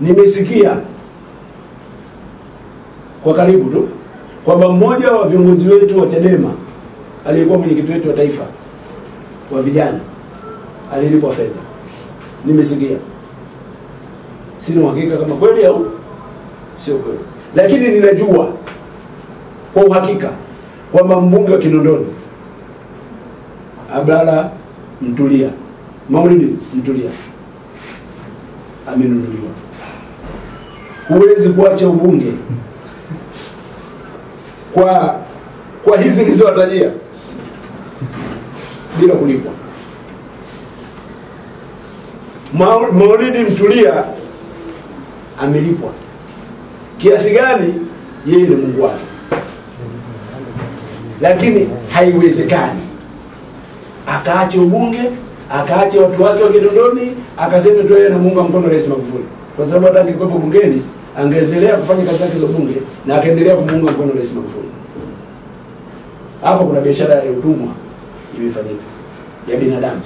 nimesikia kwa karibu tu kwamba mmoja wa viongozi wetu wa Chadema aliyekuwa mwenyekiti wetu wa taifa wa vijana alilipwa fedha. Nimesikia, sina uhakika kama kweli au sio kweli, lakini ninajua kwa uhakika kwamba mbunge wa Kinondoni Abdalla Mtulia, Maulidi Mtulia amenunuliwa. Huwezi kuacha ubunge kwa kwa hizi nilizowatajia bila kulipwa. Maulidi Mtulia amelipwa kiasi gani? Yeye ni Mungu wake, lakini haiwezekani akaache ubunge akaache watu wake wa Kinondoni akasema tu yeye anamuunga mkono Rais Magufuli, kwa sababu hata angekuwepo bungeni angeendelea kufanya kazi zake za bunge na akaendelea kumuunga mkono Rais Magufuli. Hapo kuna biashara ya utumwa imefanyika ya binadamu.